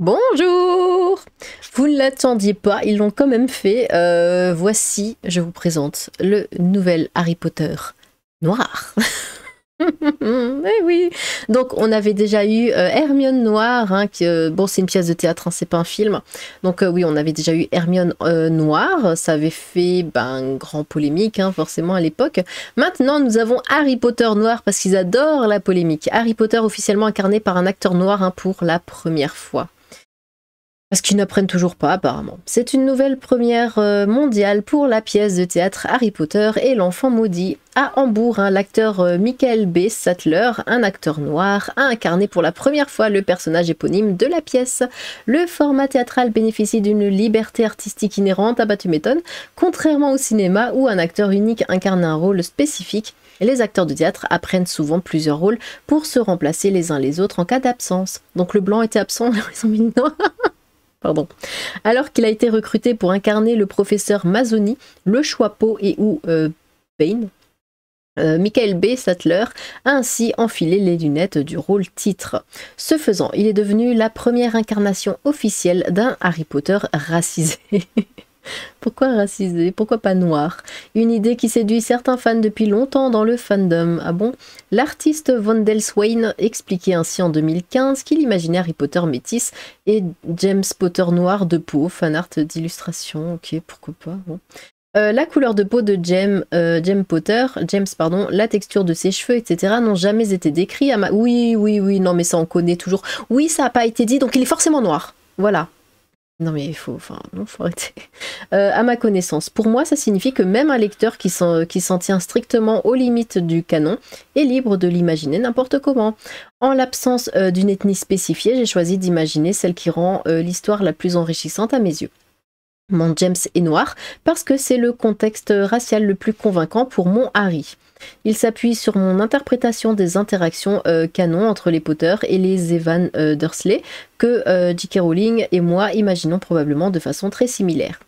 Bonjour Vous ne l'attendiez pas, ils l'ont quand même fait. Euh, voici, je vous présente le nouvel Harry Potter noir. eh oui. Donc on avait déjà eu euh, Hermione Noire, hein, euh, bon c'est une pièce de théâtre, hein, c'est pas un film. Donc oui, on avait déjà eu Hermione Noire, ça avait fait ben, grand polémique hein, forcément à l'époque. Maintenant nous avons Harry Potter Noir parce qu'ils adorent la polémique. Harry Potter officiellement incarné par un acteur noir pour la première fois. Parce qu'ils n'apprennent toujours pas apparemment. C'est une nouvelle première euh, mondiale pour la pièce de théâtre Harry Potter et l'enfant maudit. À Hambourg, l'acteur euh, Michael B. Sattler, un acteur noir, a incarné pour la première fois le personnage éponyme de la pièce. Le format théâtral bénéficie d'une liberté artistique inhérente à Batuméton, contrairement au cinéma où un acteur unique incarne un rôle spécifique. Les acteurs de théâtre apprennent souvent plusieurs rôles pour se remplacer les uns les autres en cas d'absence. Donc le blanc était absent, ils ont mis le. Alors qu'il a été recruté pour incarner le professeur Mazzoni, le Choixpeau et ou euh, Payne, euh, Michael B. Sattler a ainsi enfilé les lunettes du rôle titre. Ce faisant, il est devenu la première incarnation officielle d'un Harry Potter racisé. Pourquoi racisé? Pourquoi pas noir? Une idée qui séduit certains fans depuis longtemps dans le fandom. Ah bon? L'artiste Vondel Swain expliquait ainsi en 2015 qu'il imaginait Harry Potter métis et James Potter noir de peau, fan art d'illustration, ok, pourquoi pas. Euh, la couleur de peau de James, euh, Potter, James pardon, la texture de ses cheveux, etc. n'ont jamais été décrits. À. Oui, oui, oui, non, mais ça on connaît toujours. Oui, ça n'a pas été dit, donc il est forcément noir. Voilà, non mais il faut, arrêter. Euh, à ma connaissance, pour moi, ça signifie que même un lecteur qui s'en tient strictement aux limites du canon est libre de l'imaginer n'importe comment. En l'absence euh, d'une ethnie spécifiée, j'ai choisi d'imaginer celle qui rend euh, l'histoire la plus enrichissante à mes yeux. Mon James est noir parce que c'est le contexte racial le plus convaincant pour mon Harry. Il s'appuie sur mon interprétation des interactions euh, canon entre les Potter et les Evan euh, Dursley, que euh, J.K. Rowling et moi imaginons probablement de façon très similaire.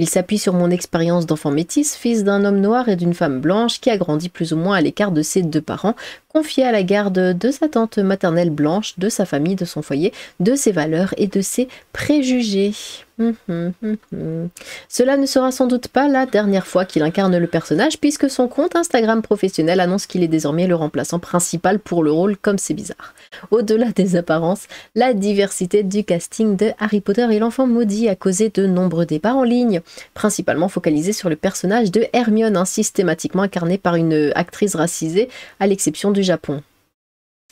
Il s'appuie sur mon expérience d'enfant métis, fils d'un homme noir et d'une femme blanche qui a grandi plus ou moins à l'écart de ses deux parents, confié à la garde de sa tante maternelle blanche, de sa famille, de son foyer, de ses valeurs et de ses préjugés. Hum, hum, hum, Cela ne sera sans doute pas la dernière fois qu'il incarne le personnage puisque son compte Instagram professionnel annonce qu'il est désormais le remplaçant principal pour le rôle comme c'est bizarre. Au-delà des apparences, la diversité du casting de Harry Potter et l'enfant maudit a causé de nombreux débats en ligne, principalement focalisés sur le personnage de Hermione, hein, systématiquement incarné par une actrice racisée à l'exception du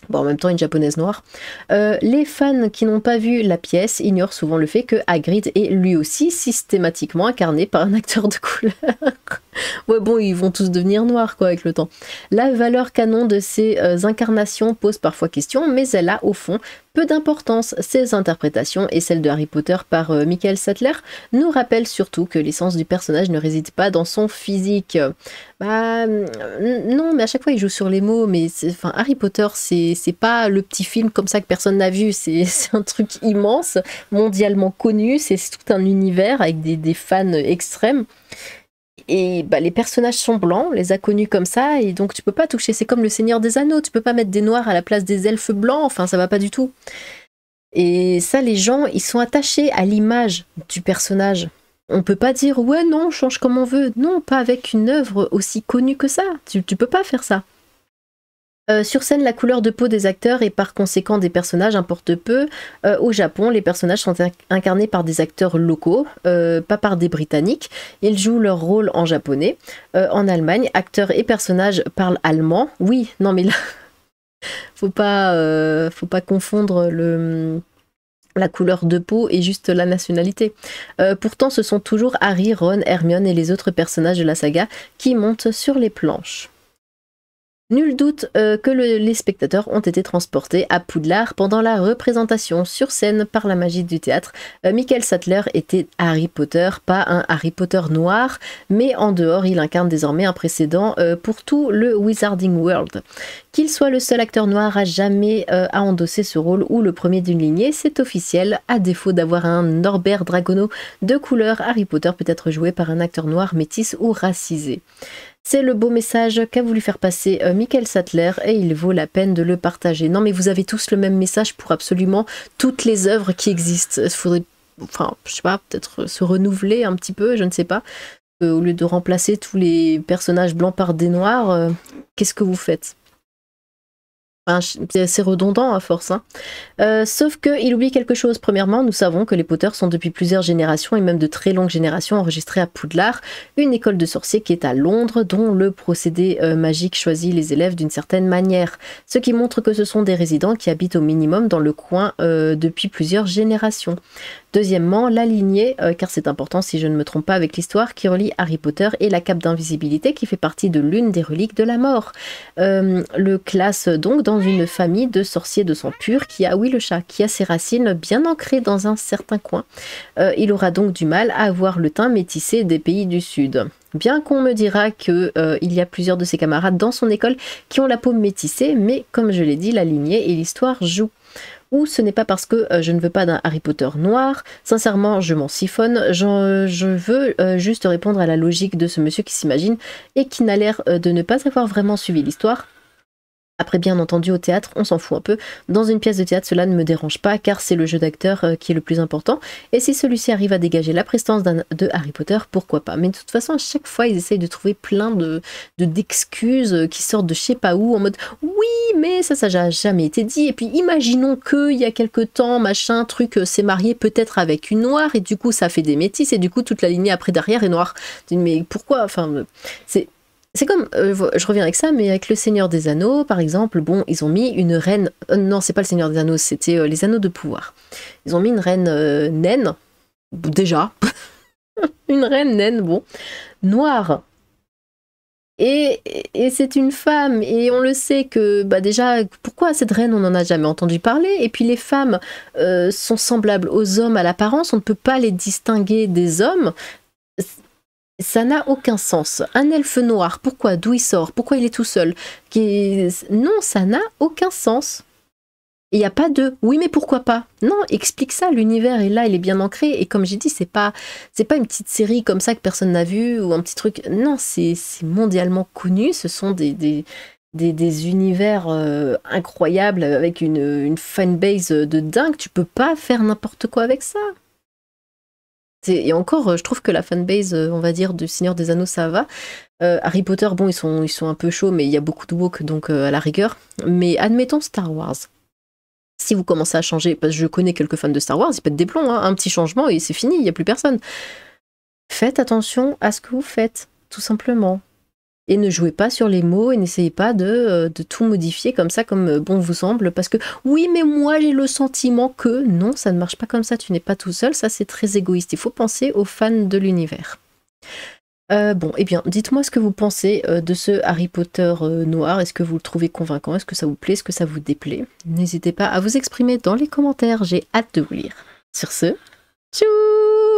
Bon, en même temps, une japonaise noire. Euh, les fans qui n'ont pas vu la pièce ignorent souvent le fait que Hagrid est lui aussi systématiquement incarné par un acteur de couleur. ouais, bon, ils vont tous devenir noirs, quoi, avec le temps. La valeur canon de ces euh, incarnations pose parfois question, mais elle a, au fond, peu d'importance. Ces interprétations et celles de Harry Potter par euh, Michael Sattler nous rappellent surtout que l'essence du personnage ne réside pas dans son physique. Bah non, mais à chaque fois il joue sur les mots. Mais enfin, Harry Potter, c'est pas le petit film comme ça que personne n'a vu. C'est un truc immense, mondialement connu. C'est tout un univers avec des, des fans extrêmes. Et bah, les personnages sont blancs, on les a connus comme ça, et donc tu peux pas toucher. C'est comme le Seigneur des Anneaux, tu peux pas mettre des noirs à la place des elfes blancs, enfin ça va pas du tout. Et ça, les gens, ils sont attachés à l'image du personnage. On peut pas dire ouais non, on change comme on veut. Non, pas avec une œuvre aussi connue que ça. Tu, tu peux pas faire ça. Euh, sur scène, la couleur de peau des acteurs et par conséquent des personnages importe peu. Euh, au Japon, les personnages sont incarnés par des acteurs locaux, euh, pas par des Britanniques. Ils jouent leur rôle en japonais. en Allemagne, acteurs et personnages parlent allemand. Oui, non mais là, faut pas, faut pas confondre la couleur de peau et juste la nationalité. pourtant, ce sont toujours Harry, Ron, Hermione et les autres personnages de la saga qui montent sur les planches. Nul doute euh, que les spectateurs ont été transportés à Poudlard pendant la représentation sur scène par la magie du théâtre. Euh, Michael Sattler était Harry Potter, pas un Harry Potter noir, mais en dehors, il incarne désormais un précédent euh, pour tout le Wizarding World. Qu'il soit le seul acteur noir à jamais à endosser ce rôle ou le premier d'une lignée, c'est officiel, à défaut d'avoir un Norbert Dragono de couleur, Harry Potter peut être joué par un acteur noir métis ou racisé. C'est le beau message qu'a voulu faire passer euh, Michael Sattler et il vaut la peine de le partager. Non mais vous avez tous le même message pour absolument toutes les œuvres qui existent. Il faudrait, enfin, je sais pas, peut-être se renouveler un petit peu, je ne sais pas. Euh, au lieu de remplacer tous les personnages blancs par des noirs, euh, qu'est-ce que vous faites? C'est redondant à force. Hein. Euh, sauf qu'il oublie quelque chose. Premièrement, nous savons que les Potter sont depuis plusieurs générations et même de très longues générations enregistrés à Poudlard, une école de sorciers qui est à Londres, dont le procédé euh, magique choisit les élèves d'une certaine manière. Ce qui montre que ce sont des résidents qui habitent au minimum dans le coin euh, depuis plusieurs générations. Deuxièmement, la lignée, car c'est important si je ne me trompe pas avec l'histoire, qui relie Harry Potter et la cape d'invisibilité qui fait partie de l'une des reliques de la mort. Le classe donc dans une famille de sorciers de sang pur qui a, oui le chat, qui a ses racines bien ancrées dans un certain coin. Euh, il aura donc du mal à avoir le teint métissé des pays du Sud. Bien qu'on me dira qu'il il y a plusieurs de ses camarades dans son école qui ont la peau métissée, mais comme je l'ai dit, la lignée et l'histoire jouent ou ce n'est pas parce que euh, je ne veux pas d'un Harry Potter noir. Sincèrement, je m'en siphonne. Je, veux euh, juste répondre à la logique de ce monsieur qui s'imagine et qui n'a l'air euh, de ne pas avoir vraiment suivi l'histoire. Après, bien entendu, au théâtre, on s'en fout un peu. Dans une pièce de théâtre, cela ne me dérange pas, car c'est le jeu d'acteur euh, qui est le plus important. Et si celui-ci arrive à dégager la prestance de Harry Potter, pourquoi pas? Mais de toute façon, à chaque fois, ils essayent de trouver plein de d'excuses euh, qui sortent de je sais pas où, en mode oui, mais ça, ça n'a jamais été dit. Et puis, imaginons que il y a quelque temps, machin, truc, euh, s'est marié peut-être avec une noire, et du coup, ça fait des métis, et du coup, toute la lignée après derrière est noire. Mais pourquoi? Enfin, c'est c'est comme, euh, je reviens avec ça, mais avec le Seigneur des Anneaux, par exemple, bon, ils ont mis une reine. Euh, non, c'est pas le Seigneur des Anneaux, c'était euh, les Anneaux de pouvoir. Ils ont mis une reine naine, déjà. une reine naine, bon, noire. Et, c'est une femme, et on le sait que, bah déjà, pourquoi cette reine, on n'en a jamais entendu parler, et puis les femmes sont semblables aux hommes à l'apparence, on ne peut pas les distinguer des hommes, ça n'a aucun sens. Un elfe noir, pourquoi? D'où il sort? Pourquoi il est tout seul? Non, ça n'a aucun sens. Il n'y a pas de oui mais pourquoi pas? Non, explique ça, l'univers est là, il est bien ancré et comme j'ai dit, c'est pas pas une petite série comme ça que personne n'a vu ou un petit truc. Non, c'est mondialement connu, ce sont des, univers euh, incroyables avec une, une fanbase de dingue, tu peux pas faire n'importe quoi avec ça. Et encore, euh, je trouve que la fanbase, euh, on va dire, du Seigneur des Anneaux, ça va. Euh, Harry Potter, bon, ils sont, ils sont un peu chauds, mais il y a beaucoup de woke, donc à la rigueur. Mais admettons Star Wars. Si vous commencez à changer, parce que je connais quelques fans de Star Wars, ils pètent des plombs, hein, un petit changement et c'est fini, il n'y a plus personne. Faites attention à ce que vous faites, tout simplement et ne jouez pas sur les mots et n'essayez pas de, euh, tout modifier comme ça, comme euh, bon vous semble, parce que oui, mais moi j'ai le sentiment que non, ça ne marche pas comme ça, tu n'es pas tout seul, ça c'est très égoïste. Il faut penser aux fans de l'univers. Euh, bon, eh bien, dites-moi ce que vous pensez de ce Harry Potter noir. Est-ce que vous le trouvez convaincant? Est-ce que ça vous plaît? Est-ce que ça vous déplaît? N'hésitez pas à vous exprimer dans les commentaires. J'ai hâte de vous lire. Sur ce, tchou